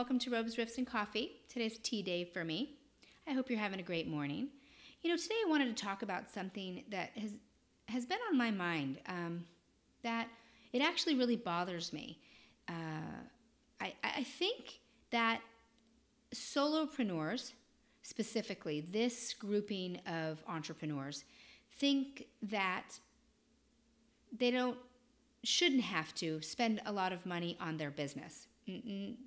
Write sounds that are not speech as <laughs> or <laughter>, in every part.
welcome to Robes, Riffs, and Coffee. Today's tea day for me. I hope you're having a great morning. You know, today I wanted to talk about something that has has been on my mind. Um, that it actually really bothers me. Uh, I, I think that solopreneurs, specifically this grouping of entrepreneurs, think that they don't shouldn't have to spend a lot of money on their business.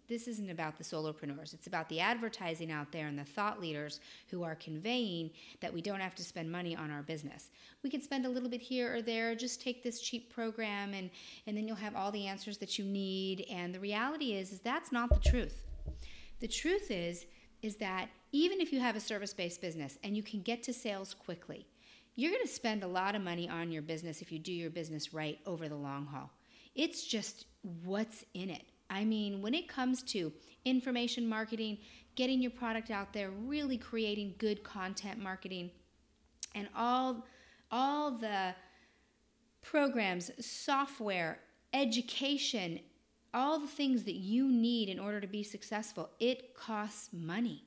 This isn't about the solopreneurs. It's about the advertising out there and the thought leaders who are conveying that we don't have to spend money on our business. We can spend a little bit here or there, just take this cheap program and, and then you'll have all the answers that you need. And the reality is, is that's not the truth. The truth is, is that even if you have a service-based business and you can get to sales quickly, you're going to spend a lot of money on your business if you do your business right over the long haul. It's just what's in it. I mean, when it comes to information marketing, getting your product out there, really creating good content marketing, and all all the programs, software, education, all the things that you need in order to be successful, it costs money.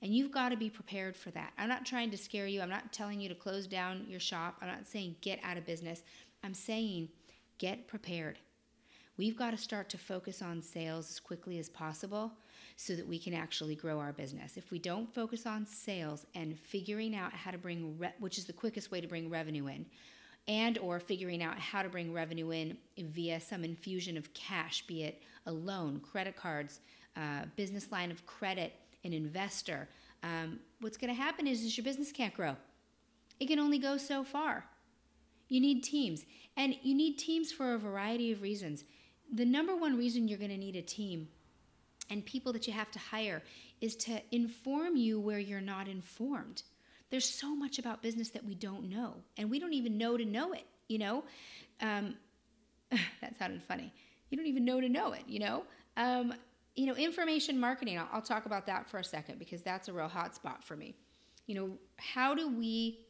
And you've got to be prepared for that. I'm not trying to scare you. I'm not telling you to close down your shop. I'm not saying get out of business. I'm saying get prepared. We've got to start to focus on sales as quickly as possible so that we can actually grow our business. If we don't focus on sales and figuring out how to bring re- which is the quickest way to bring revenue in and or figuring out how to bring revenue in via some infusion of cash, be it a loan, credit cards, uh, business line of credit, an investor, um, what's going to happen is, is your business can't grow. It can only go so far. You need teams, and you need teams for a variety of reasons. The number one reason you're going to need a team and people that you have to hire is to inform you where you're not informed. There's so much about business that we don't know, and we don't even know to know it, you know? Um, <laughs> that sounded funny. You don't even know to know it, you know? Um, you know, information marketing, I'll, I'll talk about that for a second because that's a real hot spot for me. You know, how do we,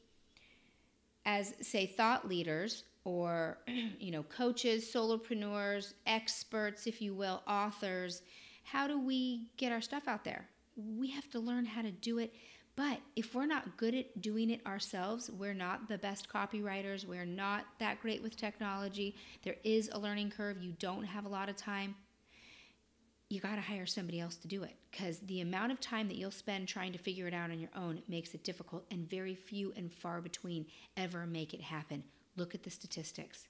as say, thought leaders or, <clears throat> you know, coaches, solopreneurs, experts, if you will, authors, how do we get our stuff out there? We have to learn how to do it. But if we're not good at doing it ourselves, we're not the best copywriters, we're not that great with technology, there is a learning curve, you don't have a lot of time you got to hire somebody else to do it because the amount of time that you'll spend trying to figure it out on your own makes it difficult and very few and far between ever make it happen. Look at the statistics.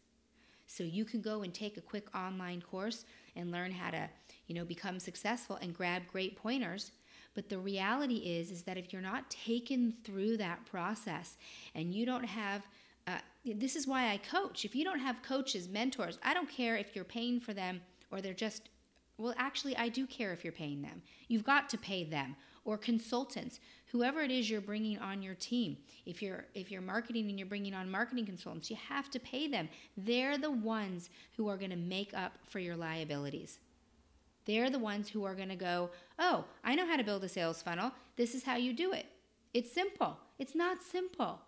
So you can go and take a quick online course and learn how to, you know, become successful and grab great pointers. But the reality is is that if you're not taken through that process and you don't have uh, this is why I coach. If you don't have coaches, mentors, I don't care if you're paying for them or they're just well, actually, I do care if you're paying them. You've got to pay them or consultants, whoever it is you're bringing on your team. If you're if you're marketing and you're bringing on marketing consultants, you have to pay them. They're the ones who are going to make up for your liabilities. They're the ones who are going to go, "Oh, I know how to build a sales funnel. This is how you do it." It's simple. It's not simple.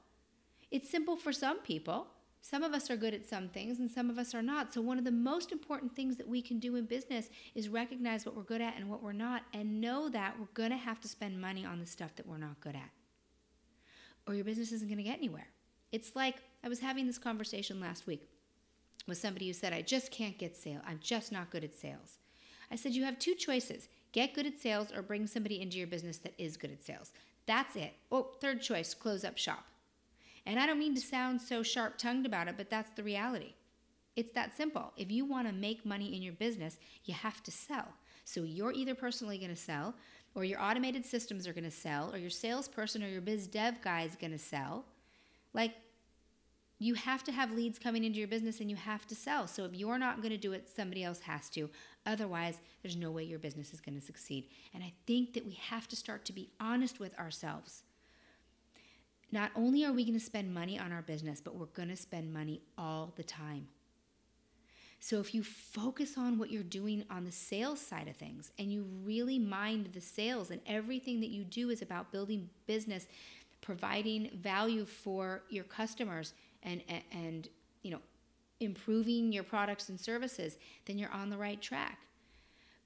It's simple for some people. Some of us are good at some things and some of us are not. So, one of the most important things that we can do in business is recognize what we're good at and what we're not, and know that we're going to have to spend money on the stuff that we're not good at, or your business isn't going to get anywhere. It's like I was having this conversation last week with somebody who said, I just can't get sales. I'm just not good at sales. I said, You have two choices get good at sales or bring somebody into your business that is good at sales. That's it. Oh, third choice close up shop. And I don't mean to sound so sharp tongued about it, but that's the reality. It's that simple. If you want to make money in your business, you have to sell. So you're either personally going to sell, or your automated systems are going to sell, or your salesperson or your biz dev guy is going to sell. Like, you have to have leads coming into your business and you have to sell. So if you're not going to do it, somebody else has to. Otherwise, there's no way your business is going to succeed. And I think that we have to start to be honest with ourselves not only are we going to spend money on our business, but we're going to spend money all the time. So if you focus on what you're doing on the sales side of things and you really mind the sales and everything that you do is about building business, providing value for your customers and and, you know improving your products and services, then you're on the right track.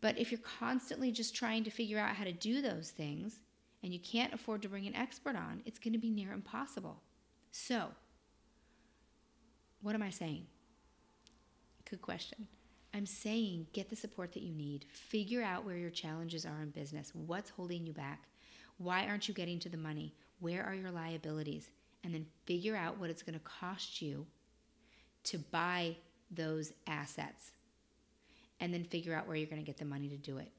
But if you're constantly just trying to figure out how to do those things and you can't afford to bring an expert on, it's going to be near impossible. So, what am I saying? Good question. I'm saying get the support that you need. Figure out where your challenges are in business. What's holding you back? Why aren't you getting to the money? Where are your liabilities? And then figure out what it's going to cost you to buy those assets. And then figure out where you're going to get the money to do it.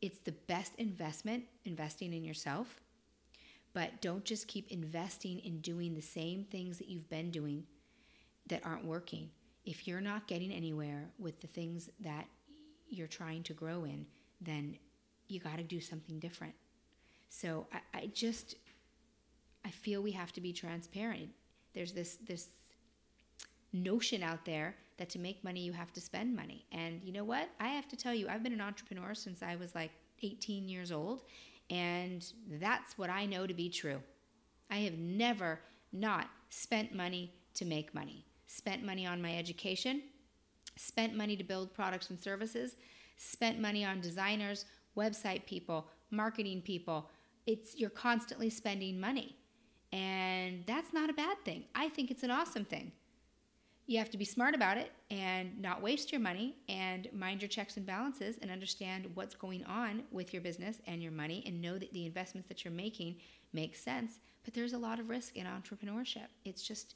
It's the best investment, investing in yourself. But don't just keep investing in doing the same things that you've been doing that aren't working if you're not getting anywhere with the things that you're trying to grow in, then you got to do something different. So I, I, just, I feel we have to be transparent. There's this this notion out there that to make money you have to spend money, and you know what? I have to tell you, I've been an entrepreneur since I was like 18 years old, and that's what I know to be true. I have never not spent money to make money spent money on my education, spent money to build products and services, spent money on designers, website people, marketing people. It's you're constantly spending money. And that's not a bad thing. I think it's an awesome thing. You have to be smart about it and not waste your money and mind your checks and balances and understand what's going on with your business and your money and know that the investments that you're making make sense. But there's a lot of risk in entrepreneurship. It's just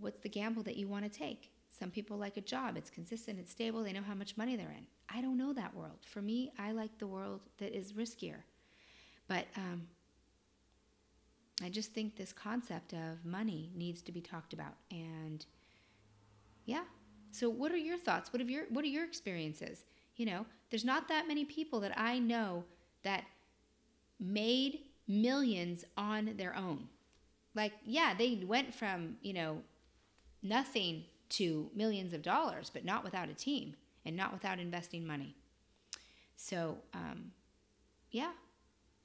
what's the gamble that you want to take? Some people like a job, it's consistent, it's stable, they know how much money they're in. I don't know that world. For me, I like the world that is riskier. But um, I just think this concept of money needs to be talked about. And yeah. So what are your thoughts? What are your what are your experiences? You know, there's not that many people that I know that made millions on their own. Like, yeah, they went from, you know, nothing to millions of dollars, but not without a team and not without investing money. So, um, yeah,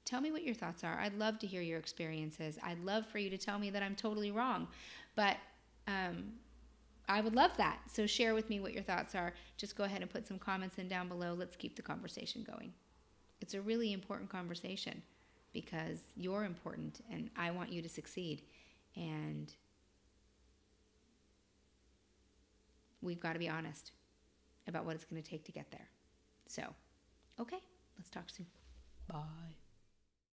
tell me what your thoughts are. I'd love to hear your experiences. I'd love for you to tell me that I'm totally wrong, but um, I would love that. So, share with me what your thoughts are. Just go ahead and put some comments in down below. Let's keep the conversation going. It's a really important conversation because you're important and I want you to succeed. And we've got to be honest about what it's going to take to get there. So, okay, let's talk soon. Bye.